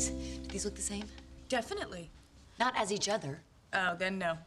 these? Do these look the same? Definitely. Not as each other. Oh, then no.